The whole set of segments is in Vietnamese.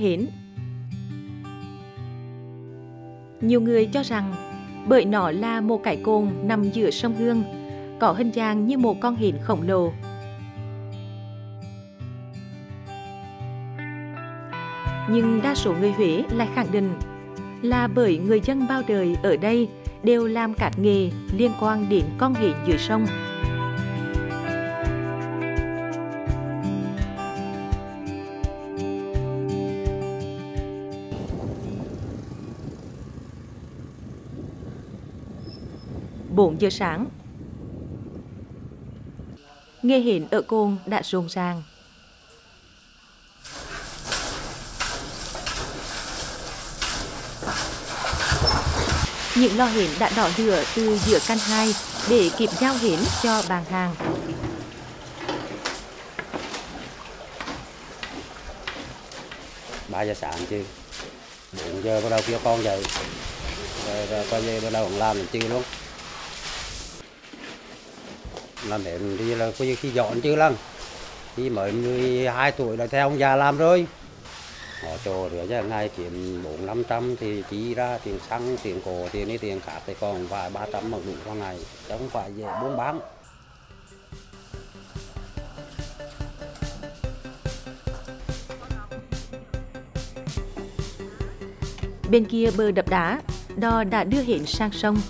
Hến Nhiều người cho rằng bởi nó là một cái cồn nằm giữa sông Hương, có hình dạng như một con hến khổng lồ. Nhưng đa số người Huế lại khẳng định là bởi người dân bao đời ở đây đều làm các nghề liên quan đến con hến dưới sông. 4 giờ sáng. Nghe hiện ở cồn đã rộn ràng. Những lò hến đã đỏ lửa từ giữa căn hai để kịp giao hến cho bàn hàng. Ba giờ sáng chứ. Bốn giờ bắt đầu kêu con dậy. Rồi, rồi coi như bắt đầu làm mình chứ luôn làm đến đi là coi như khi dọn chưa lắm khi mới 12 tuổi là theo ông già làm rồi. Họ cho rửa ra ngày kiếm bốn năm trăm thì chỉ ra, tiền xăng, tiền cổ, tiền đi, tiền khác thì còn vài ba trăm mà đủ qua ngày, chứ không phải dễ buôn bán. Bên kia bờ đập đá, đò đã đưa hến sang sông.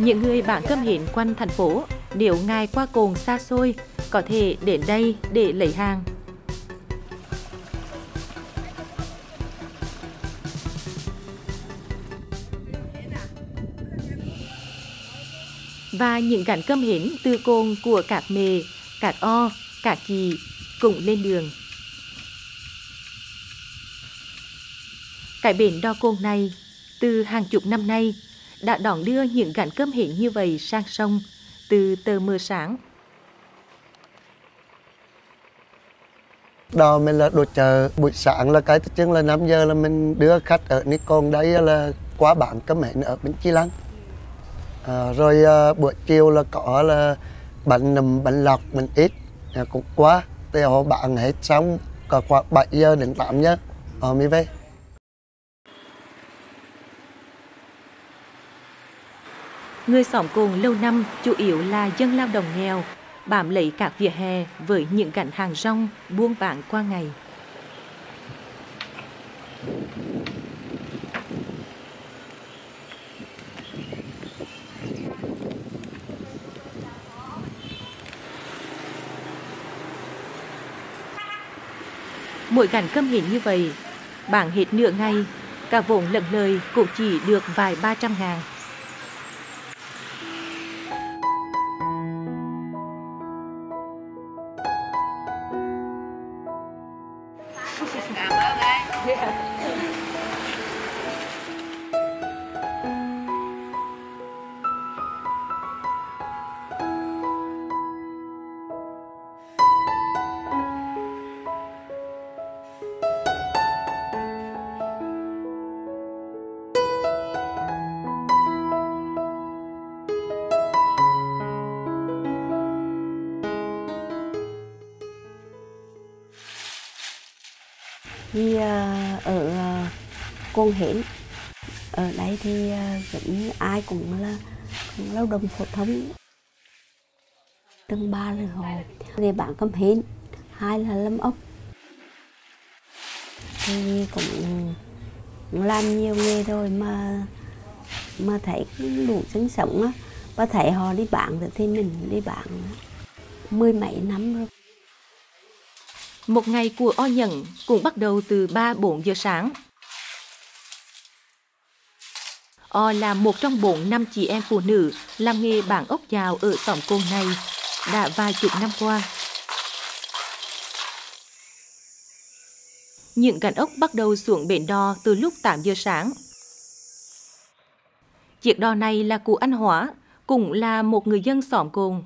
Những người bạn cơm hến quanh thành phố nếu ngài qua cồn xa xôi có thể đến đây để lấy hàng và những gánh cơm hến từ cồn của các mề, các o, các kỳ cũng lên đường. Cái bến đo cồn này từ hàng chục năm nay đã đón đưa những gánh cơm hến như vậy sang sông từ tờ mưa sáng. Đó mình là đồ chợ buổi sáng là cái chân là 5 giờ là mình đưa khách ở Nikon đấy là qua bản cơm hến ở bên Chi Lăng. À, rồi à, buổi chiều là có là bánh nầm bánh lọc mình ít à, cũng quá thì họ bạn hết xong có khoảng 7 giờ đến 8 giờ họ mới về. Người xóm cồn lâu năm chủ yếu là dân lao động nghèo, bám lấy các vỉa hè với những gánh hàng rong buôn bán qua ngày. Mỗi gánh cơm hến như vậy, bảng hết nửa ngày, cả vốn lẫn lời cũng chỉ được vài ba trăm ngàn. Thì ờ, ở ờ, à, Cồn Hến ở đây thì ờ, vẫn ai cũng là cũng lao động phổ thông. Từng ba là họ. Về bạn cầm hến hai là lâm ốc. Thì cũng, cũng làm nhiều nghề rồi mà mà thấy đủ sinh sống á. Và thấy họ đi bạn thì mình đi bạn mười mấy năm rồi. Một ngày của O Nhận cũng bắt đầu từ 3-4 giờ sáng. O là một trong bốn năm chị em phụ nữ làm nghề bán ốc chào ở tổng cồn này đã vài chục năm qua. Những cành ốc bắt đầu xuống bến đò từ lúc 8 giờ sáng. Chiếc đò này là của anh Hóa, cũng là một người dân xóm cồn.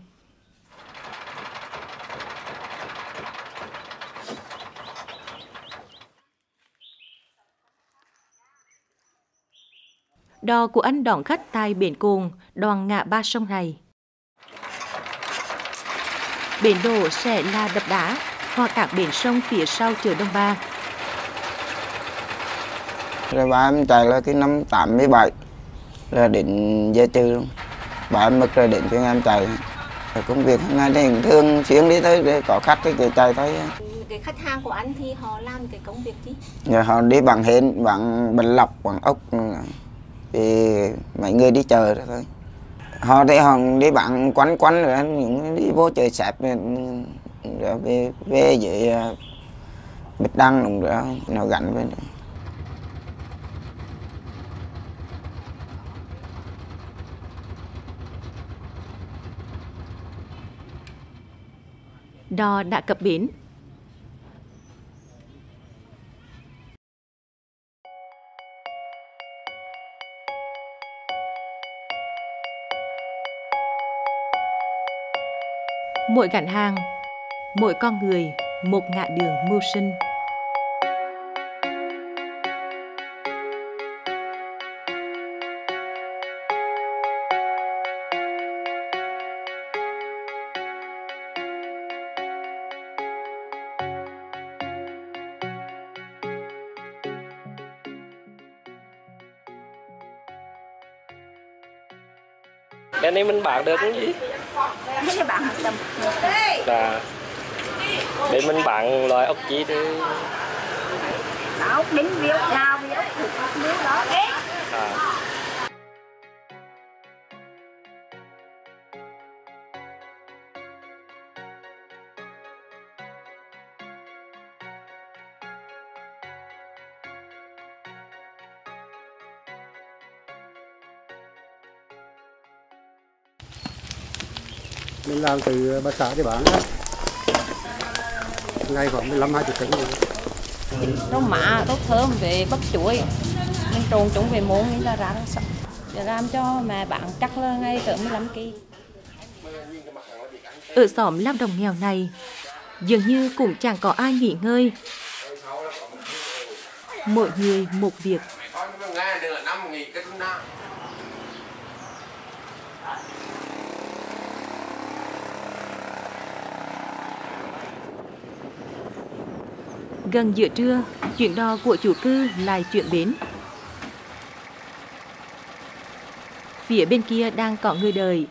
Đò của anh đón khách tại bến cồn, đoàn ngã ba sông này. Bến đổ sẽ là đập đá, hoặc các bến sông phía sau chợ Đông Ba. Rồi ba em chạy là cái năm 87 là đến giờ trừ luôn. Ba em mất rồi đến cho em chạy. Rồi công việc hàng ngày thì thường xuyên đi tới để có khách thì chạy tới. cái khách hàng của anh thì họ làm cái công việc gì Rồi họ đi bằng hến, bằng bình lọc, bằng ốc. Thì mấy người đi chờ rồi thôi. Họ thấy họ đi bạn quấn quấn rồi những đi vô trời sạp rồi rồi về về vậy à, bịch đăng đúng rồi nó gắn với nữa. Đò đã cập bến. Mỗi gánh hàng, mỗi con người, một ngã đường mưu sinh. Cái này mình bán được cái gì là bạn hợp đồng là để mình bán loại ốc chi thì đó đến việc nào thì có biết đó đấy à, mình làm từ bà xã để bán á ngày khoảng 15 20 tấn rồi. rau mạ rau thơm về bắp chuối mình trộn chúng về muỗng nên là ra nó sạch để làm cho mẹ bạn chắc là ngay cỡ 15 kg Ở xóm lao động nghèo này, dường như cũng chẳng có ai nghỉ ngơi. Mỗi người một việc. Gần giữa trưa, chuyến đò của chủ cư lại chuyển bến. Phía bên kia đang có người đợi.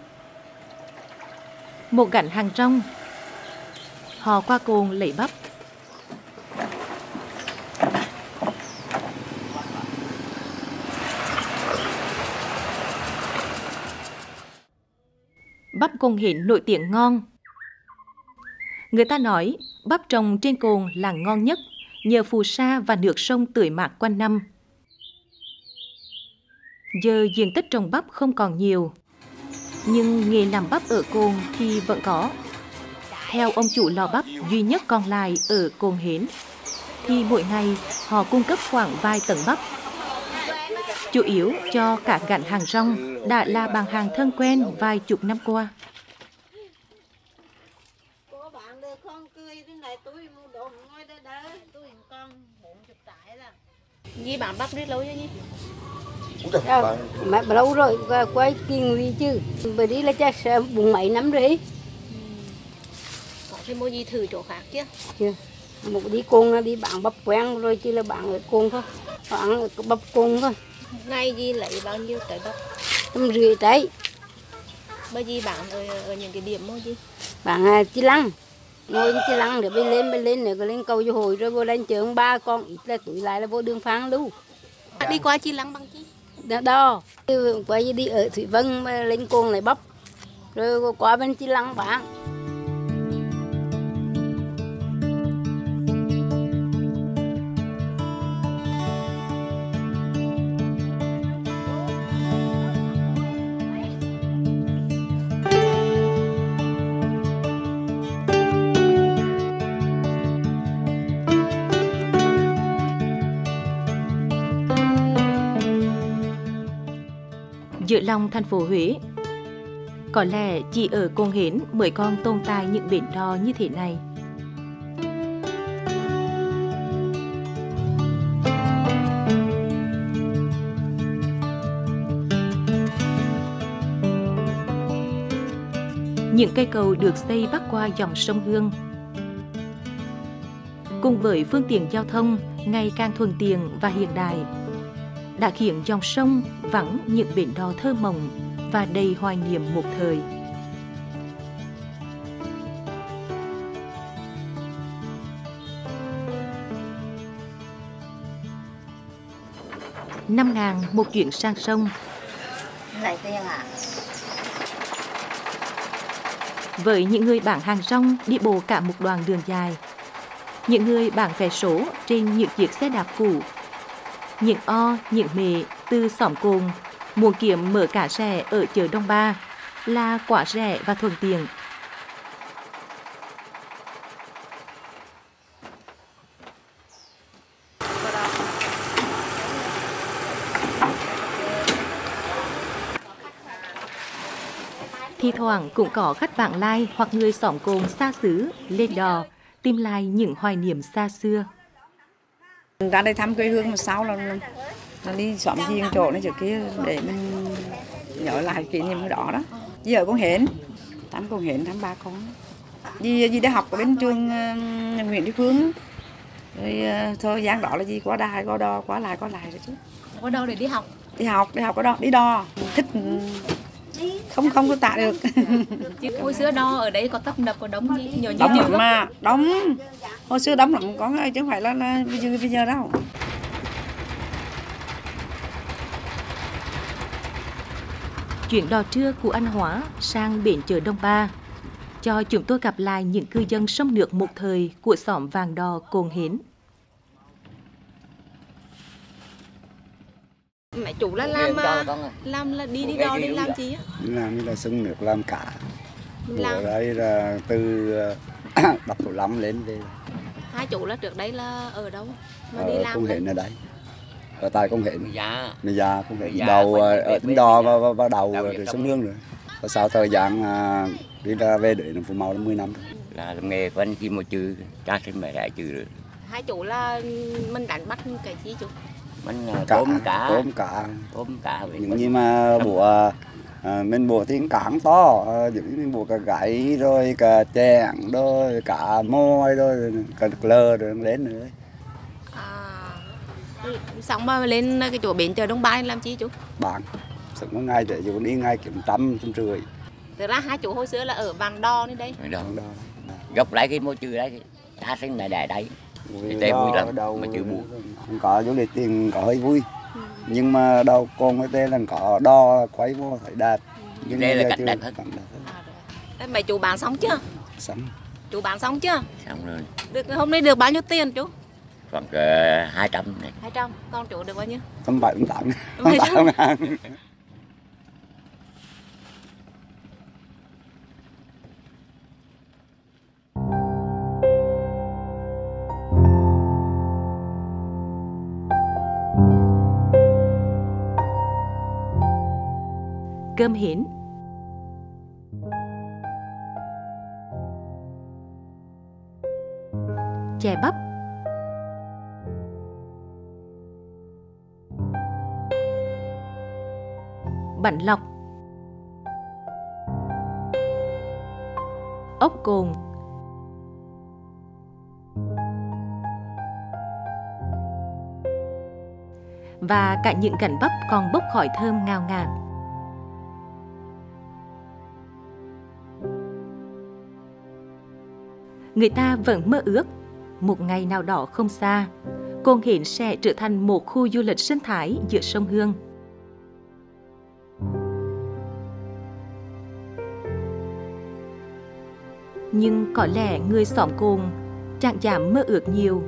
Một gánh hàng rong. Họ qua cồn lấy bắp. Bắp cồn hến nổi tiếng ngon. Người ta nói bắp trồng trên cồn là ngon nhất nhờ phù sa và nước sông tưới mát quanh năm. Giờ diện tích trồng bắp không còn nhiều, nhưng nghề làm bắp ở cồn thì vẫn có. Theo ông chủ lò bắp duy nhất còn lại ở cồn hến, thì mỗi ngày họ cung cấp khoảng vài tấn bắp. Chủ yếu cho cả gạn hàng rong đã là bằng hàng thân quen vài chục năm qua. cô bạn được con cười thế này tôi mua đồ ngồi đây đó tôi con bốn chục tải là Nhi bạn bắp rất lâu chưa Nhi? Đâu, mà lâu rồi qua- quay tiền gì chứ. Bởi đi là chắc sẽ bụng mấy năm rồi Có thêm mua gì thử chỗ khác chứ? chưa. Một đi côn là đi bạn bắp quen rồi chứ là bạn ở côn thôi. Bạn bắp côn thôi. Ngày gì lấy bao nhiêu trái bắp? tầm rưỡi trái. Bao gì bạn ở, ở những cái điểm mua gì? bạn à, chi lăng ngồi chi lăng để bay lên bay lên nữa lên cầu vô hồi rồi vô lên trường ba con ít là tuổi lại là vô đường phan lưu Đi qua chi lăng bằng chi? đó, đó. Quay đi ở thủy vân lên côn lại bắp rồi qua bên chi lăng bạn giữa lòng thành phố Huế. Có lẽ chỉ ở Cồn Hến mới còn tồn tại những bến đò như thế này. Những cây cầu được xây bắc qua dòng sông Hương. cùng với phương tiện giao thông, ngày càng thuận tiện và hiện đại đã khiến dòng sông vắng những bến đò thơ mộng và đầy hoài niệm một thời. Năm ngàn một chuyến sang sông. Lấy tiền à? Với những người bán hàng rong đi bộ cả một đoạn đường dài, những người bán vé số trên những chiếc xe đạp cũ, những o, những mẹ từ xóm cồn muốn kiếm mở cả rẻ ở chợ Đông Ba là quả rẻ và thuận tiện. Thì thoảng cũng có khách bạn lai hoặc người xóm cồn xa xứ lên đò tìm lại những hoài niệm xa xưa. Ra đây thăm quê hương mà sao là, là đi xóm gì chỗ này chỗ kia để mình nhớ lại kỷ niệm đó đó. Giờ con hẹn, thăm con hẹn thăm ba con. Dì, dì đã học ở bên trường uh, Nguyễn Thị Phương. Rồi uh, thời gian đó là gì qua đài, qua đò, qua lại, qua lại rồi chứ. Qua đâu để đi học? Đi học, đi học ở đó, đi đò. Thích không không có tạ được. hồi xưa đo ở đấy có tấp nập có đống gì nhiều đóng lắm mà đóng. Hồi xưa đóng lắm có chứ không phải là, là bây giờ bây giờ đâu. Chuyện đò trưa của anh Hóa sang bến chợ Đông Ba. Cho chúng tôi gặp lại những cư dân sông nước một thời của xóm Vàng Đò Cồn Hến. Chủ là làm mà làm là đi đi đò đi làm gì á. Làm như là sông nước làm cả. Làm ở đây là từ đập tổ lắm lên về. Hai chủ là trước đây là ở đâu? Mà ở đi làm công hiện ở đây. Ở tại công hiện dạ. Bây giờ công hiện đầu ở tính đò và, và, đầu từ sông hương rồi và sau thời gian à, đi ra về để làm phụ mẫu là 10 năm rồi. Là làm nghề của anh khi một chữ cha sinh mẹ đẻ chữ rồi. Hai chủ là mình đánh bắt cái gì chủ mình tôm cả. tôm cả. Tôm cả với những như mà bùa à, mình bùa tiếng cảng to. À, những như bùa cả gãy rồi cả chèn rồi cả môi rồi cả lơ rồi đến nữa. Xong mà lên cái chỗ bến chợ Đông Ba làm chi chú? Bạn sống có ngày để dù đi ngay kiểm trăm trăm rưỡi. Thực ra hai chủ hồi xưa là ở Vàng Đo đến đây. Đó gốc lại cái môi chữ đấy cha sinh mẹ đẻ đấy thì tê vui lắm mà chữ buồn. Không có du lịch tiền có hơi vui. Nhưng mà đâu con cái tên là có đo quay vô thấy đẹp nhưng đây là cảnh đẹp đẹp hơn. mẹ chủ bán xong chưa? Xong. chủ bán xong chưa? Xong rồi. Được hôm nay được bao nhiêu tiền chú? Khoảng hai trăm này. Hai trăm. Con chủ được bao nhiêu? Tầm bảy tầm tám. Tầm tám ngàn Cơm hiển, Chè bắp. Bánh lọc. Ốc cồn. Và cả những cành bắp còn bốc khỏi thơm ngào ngạt. Người ta vẫn mơ ước. Một ngày nào đó không xa cồn hến sẽ trở thành một khu du lịch sinh thái giữa sông hương. Nhưng có lẽ người xóm cồn chẳng dám mơ ước nhiều.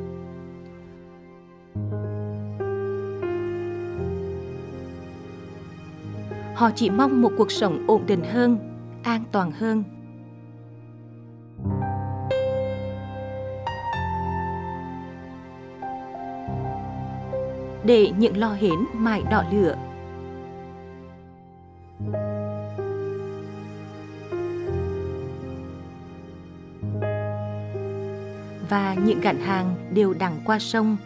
Họ chỉ mong một cuộc sống ổn định hơn, an toàn hơn. Để những lò hến mãi đỏ lửa. Và những gạn hàng đều đằng qua sông.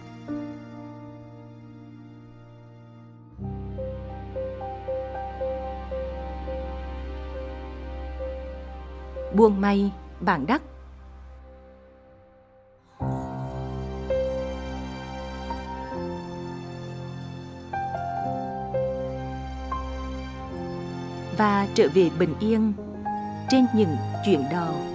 Buông may, bảng đắc trở về bình yên trên những chuyến đò.